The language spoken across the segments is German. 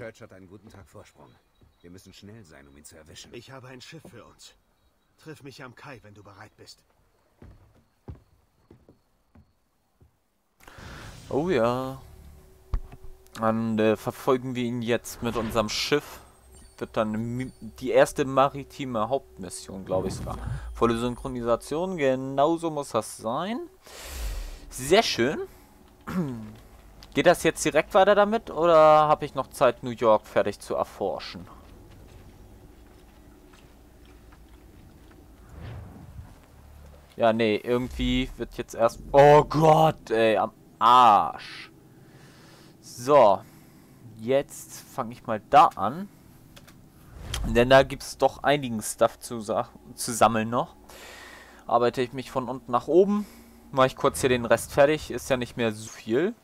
Church hat einen guten Tag Vorsprung. Wir müssen schnell sein, um ihn zu erwischen. Ich habe ein Schiff für uns. Triff mich am Kai, wenn du bereit bist. Oh ja. Dann äh, verfolgen wir ihn jetzt mit unserem Schiff. Wird dann die erste maritime Hauptmission, glaube ich sogar. Volle Synchronisation, genauso muss das sein. Sehr schön. Geht das jetzt direkt weiter damit oder habe ich noch Zeit, New York fertig zu erforschen? Ja, nee, irgendwie wird jetzt erst... Oh Gott, ey, am Arsch. So. Jetzt fange ich mal da an. Denn da gibt es doch einigen Stuff zu, zu sammeln noch. Arbeite ich mich von unten nach oben. Mache ich kurz hier den Rest fertig. Ist ja nicht mehr so viel.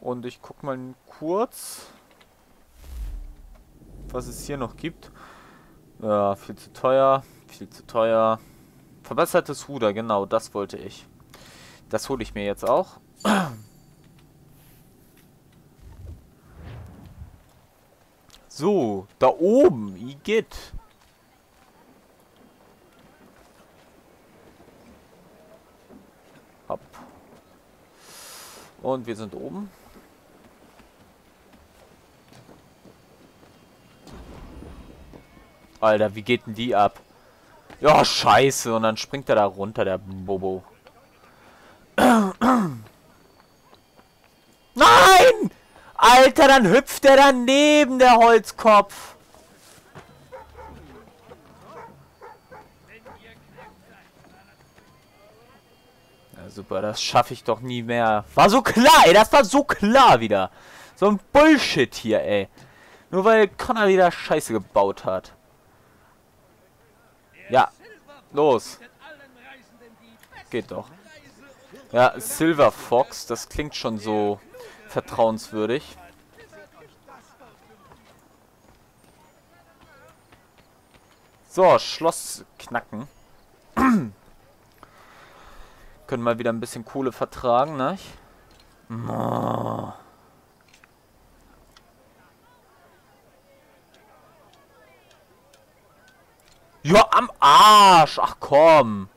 Und ich gucke mal kurz, was es hier noch gibt. Ja, viel zu teuer. Viel zu teuer. Verbessertes Ruder, genau, das wollte ich. Das hole ich mir jetzt auch. So, da oben, Igitt. Hopp. Und wir sind oben. Alter, wie geht denn die ab? Ja, scheiße. Und dann springt er da runter, der Bobo. Nein! Alter, dann hüpft er daneben, der Holzkopf. Ja, super, das schaffe ich doch nie mehr. War so klar, ey, das war so klar wieder. So ein Bullshit hier, ey. Nur weil Connor wieder Scheiße gebaut hat. Ja, los. Geht doch. Ja, Silver Fox, das klingt schon so vertrauenswürdig. So, Schloss knacken. Können mal wieder ein bisschen Kohle vertragen, ne? Oh. Ja, am Arsch. Ach komm.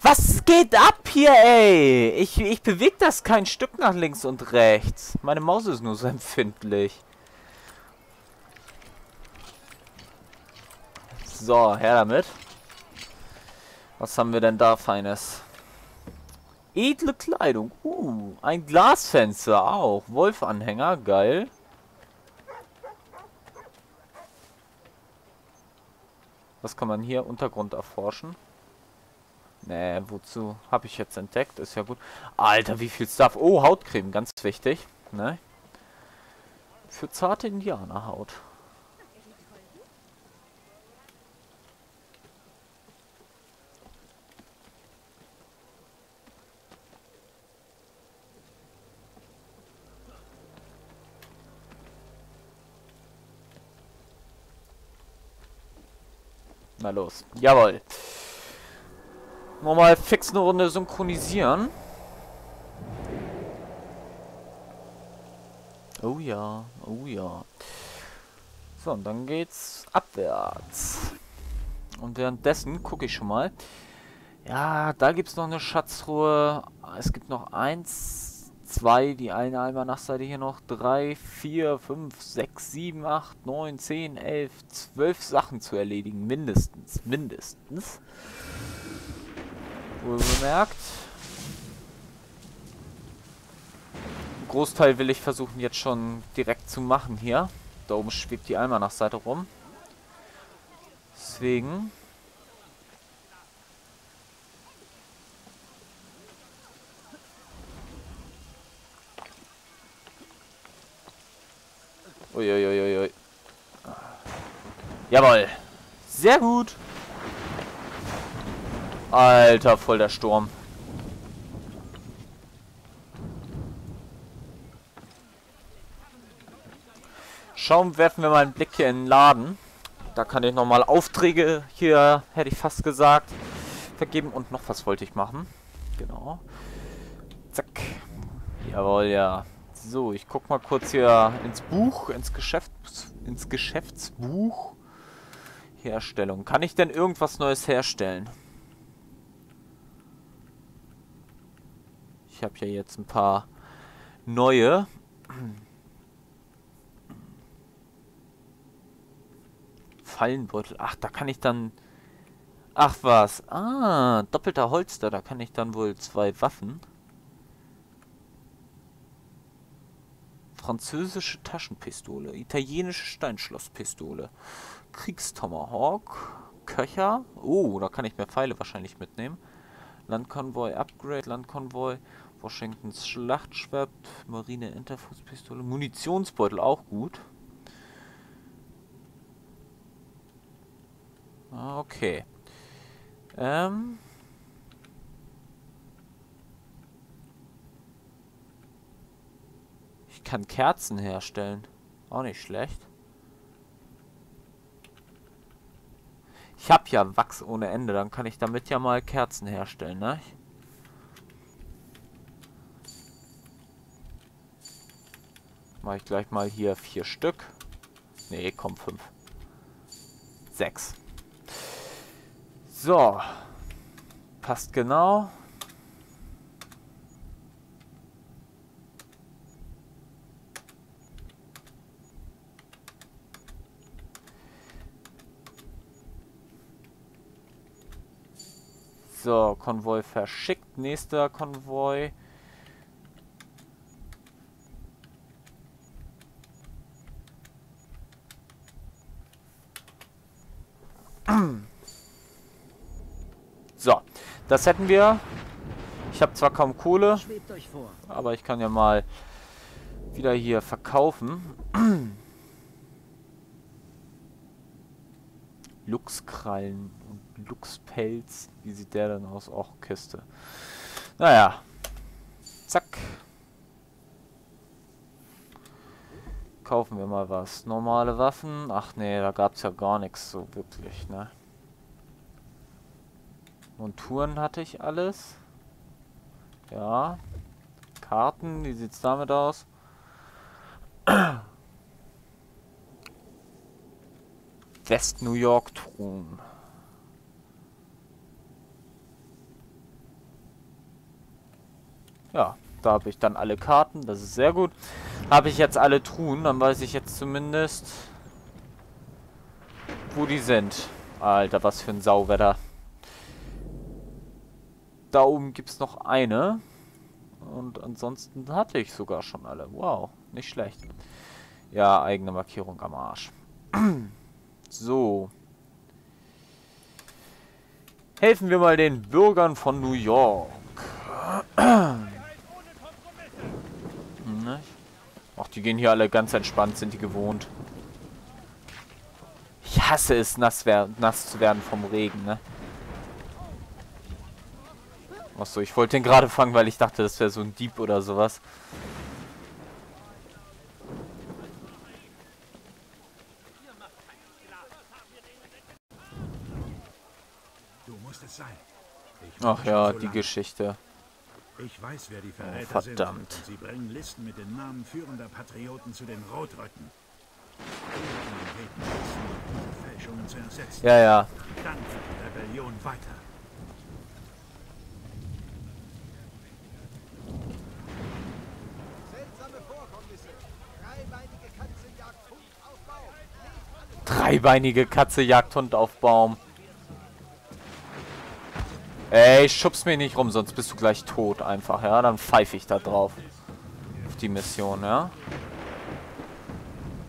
Was geht ab hier, ey? Ich, ich bewege das kein Stück nach links und rechts. Meine Maus ist nur so empfindlich. So, her damit. Was haben wir denn da Feines? Edle Kleidung. Uh, ein Glasfenster auch. Wolfanhänger, geil. Was kann man hier? Untergrund erforschen. Nee, wozu? Habe ich jetzt entdeckt. Ist ja gut. Alter, wie viel Stuff. Oh, Hautcreme, ganz wichtig. Ne? Für zarte Indianerhaut. Na los. Jawohl. Nochmal fix eine Runde synchronisieren. Oh ja, oh ja. So, und dann geht's abwärts. Und währenddessen gucke ich schon mal. Ja, da gibt's noch eine Schatzruhe. Es gibt noch eins, zwei, die eine Almanachseite hier noch, drei, vier, fünf, sechs, sieben, acht, neun, zehn, elf, zwölf Sachen zu erledigen. Mindestens. Mindestens. Wohl bemerkt. Großteil will ich versuchen jetzt schon direkt zu machen hier. Da oben schwebt die Almanachseite rum. Deswegen Uiuiuiui. Jawohl. Sehr gut. Alter, voll der Sturm. Schauen, werfen wir mal einen Blick hier in den Laden. Da kann ich nochmal Aufträge hier, hätte ich fast gesagt, vergeben. Und noch was wollte ich machen. Genau. Jawohl, ja. So, ich guck mal kurz hier ins Buch, ins, Geschäfts ins Geschäftsbuch. Herstellung. Kann ich denn irgendwas Neues herstellen? Ich habe ja jetzt ein paar neue. Fallenbeutel. Ach, da kann ich dann... Ach was. Ah, doppelter Holster. Da kann ich dann wohl zwei Waffen. Französische Taschenpistole, italienische Steinschlosspistole, Kriegstomahawk, Köcher, oh, da kann ich mehr Pfeile wahrscheinlich mitnehmen, Landkonvoi Upgrade, Landkonvoi, Washingtons Schlachtschwert, Marine Interfußpistole, Munitionsbeutel auch gut. Ah, okay. Ähm... kann Kerzen herstellen. Auch nicht schlecht. Ich habe ja Wachs ohne Ende, dann kann ich damit ja mal Kerzen herstellen, ne? Mache ich gleich mal hier vier Stück. Ne, komm, fünf. Sechs. So. Passt genau. So, Konvoi verschickt. Nächster Konvoi. So, das hätten wir. Ich habe zwar kaum Kohle, aber ich kann ja mal wieder hier verkaufen. Luchskrallen und Luchspelz. Wie sieht der denn aus? Och, Kiste. Naja. Zack. Kaufen wir mal was. Normale Waffen. Ach nee, da gab es ja gar nichts so wirklich, ne? Monturen hatte ich alles. Ja. Karten, wie sieht's damit aus? West New York Truhen. Ja, da habe ich dann alle Karten, das ist sehr gut. Habe ich jetzt alle Truhen, dann weiß ich jetzt zumindest, wo die sind. Alter, was für ein Sauwetter. Da oben gibt es noch eine. Und ansonsten hatte ich sogar schon alle. Wow, nicht schlecht. Ja, eigene Markierung am Arsch. So. Helfen wir mal den Bürgern von New York. Ach, die gehen hier alle ganz entspannt, sind die gewohnt. Ich hasse es, nass, nass zu werden vom Regen, ne? Achso, ich wollte den gerade fangen, weil ich dachte, das wäre so ein Dieb oder sowas. Ach ja, die Geschichte. Ich weiß, wer die Verräter oh, verdammt. sind. Sie bringen Listen mit den Namen führender Patrioten zu den Rotröcken. Fälschungen zu ersetzen. Ja, ja. Dann die Rebellion weiter. Dreibeinige Katze jagt Hund auf Baum. Ey, schubst mich nicht rum, sonst bist du gleich tot einfach, ja? Dann pfeife ich da drauf. Auf die Mission, ja?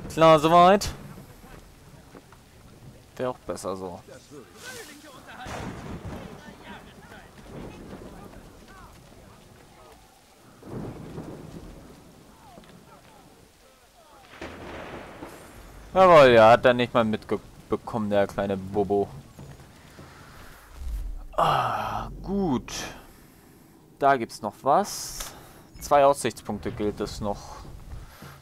Klar, soweit. Wäre auch besser so. Jawohl, ja, hat er nicht mal mitbekommen, der kleine Bobo. Ah, gut. Da gibt es noch was. Zwei Aussichtspunkte gilt es noch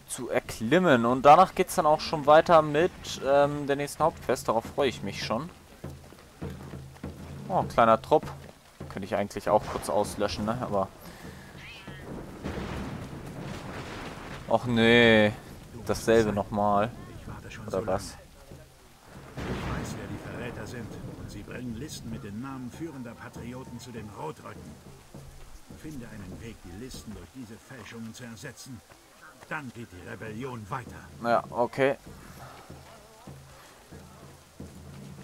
zu erklimmen. Und danach geht es dann auch schon weiter mit ähm, der nächsten Hauptquest. Darauf freue ich mich schon. Oh, kleiner Trupp. Könnte ich eigentlich auch kurz auslöschen, ne? Aber... Och nee. Dasselbe nochmal. Oder was? Verräter sind. Und sie bringen Listen mit den Namen führender Patrioten zu den Rotröcken. Finde einen Weg, die Listen durch diese Fälschungen zu ersetzen. Dann geht die Rebellion weiter. Ja, okay.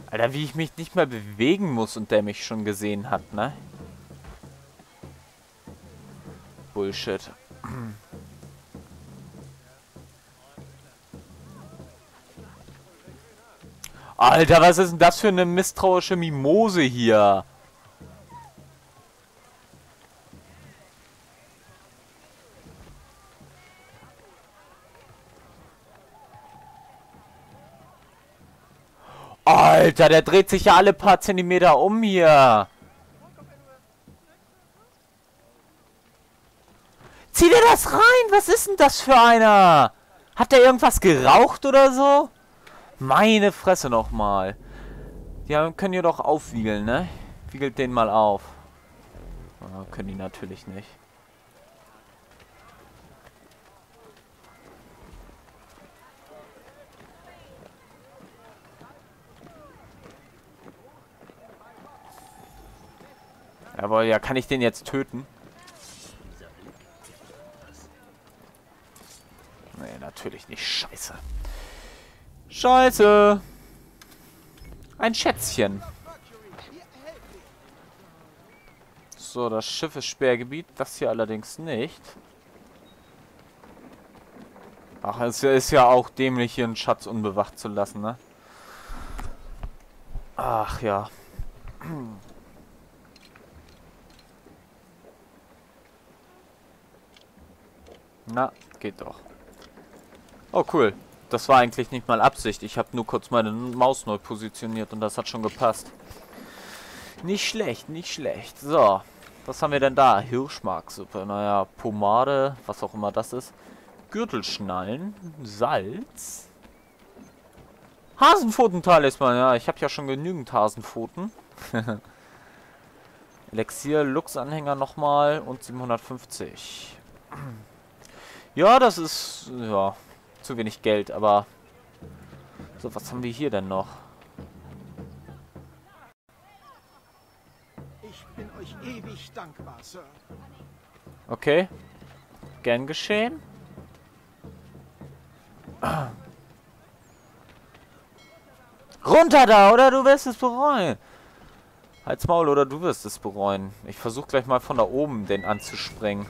Alter, wie ich mich nicht mehr bewegen muss und der mich schon gesehen hat, ne? Bullshit. Alter, was ist denn das für eine misstrauische Mimose hier? Alter, der dreht sich ja alle paar Zentimeter um hier. Zieh dir das rein! Was ist denn das für einer? Hat der irgendwas geraucht oder so? Meine Fresse nochmal. Die können ja doch aufwiegeln, ne? Wiegelt den mal auf. Ah, können die natürlich nicht. Jawohl, ja, kann ich den jetzt töten? Nee, natürlich nicht. Scheiße. Scheiße. Ein Schätzchen. So, das Schiff ist Sperrgebiet. Das hier allerdings nicht. Ach, es ist ja auch dämlich, hier einen Schatz unbewacht zu lassen, ne? Ach ja. Na, geht doch. Oh, cool. Das war eigentlich nicht mal Absicht. Ich habe nur kurz meine Maus neu positioniert und das hat schon gepasst. Nicht schlecht, nicht schlecht. So, was haben wir denn da? Hirschmarksuppe, naja, Pomade, was auch immer das ist. Gürtelschnallen, Salz. Hasenpfotentalisman, ja, ich habe ja schon genügend Hasenpfoten. Elixier, Lux-Anhänger nochmal und 750. Ja, das ist, ja, zu wenig Geld, aber... So, was haben wir hier denn noch? Ich bin euch ewig dankbar, Sir. Okay. Gern geschehen. Runter da, oder du wirst es bereuen. Halt's Maul, oder du wirst es bereuen. Ich versuche gleich mal von da oben den anzusprengen.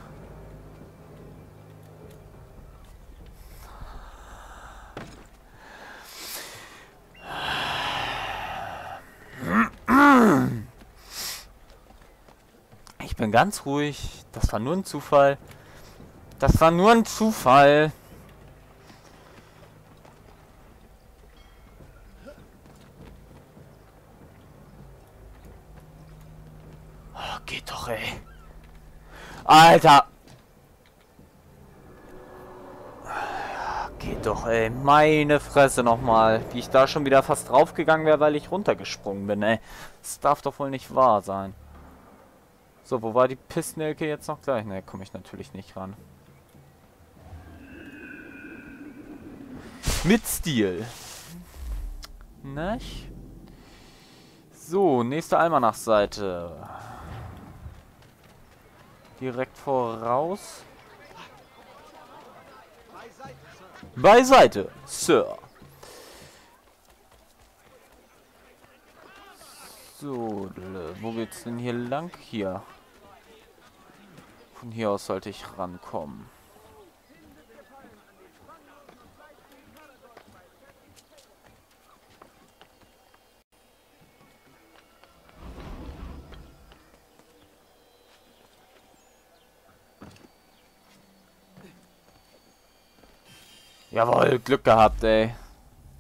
Ich bin ganz ruhig. Das war nur ein Zufall. Das war nur ein Zufall. Oh, geht doch, ey. Alter. Geht doch, ey. Meine Fresse nochmal. Wie ich da schon wieder fast draufgegangen wäre, weil ich runtergesprungen bin, ey. Das darf doch wohl nicht wahr sein. So, wo war die Pissnelke jetzt noch gleich? Ne, komme ich natürlich nicht ran. Mit Stil. Nicht? So, nächste Almanach-Seite. Direkt voraus. Beiseite, Sir. So, wo geht's denn hier lang? Hier. Von hier aus sollte ich rankommen. Jawohl, Glück gehabt, ey.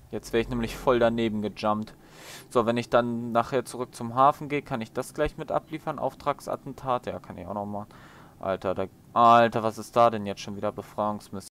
Jetzt wäre ich nämlich voll daneben gejumpt. So, wenn ich dann nachher zurück zum Hafen gehe, kann ich das gleich mit abliefern. Auftragsattentat, ja, kann ich auch noch machen. Alter, da, Alter, was ist da denn jetzt schon wieder? Befragungsmission.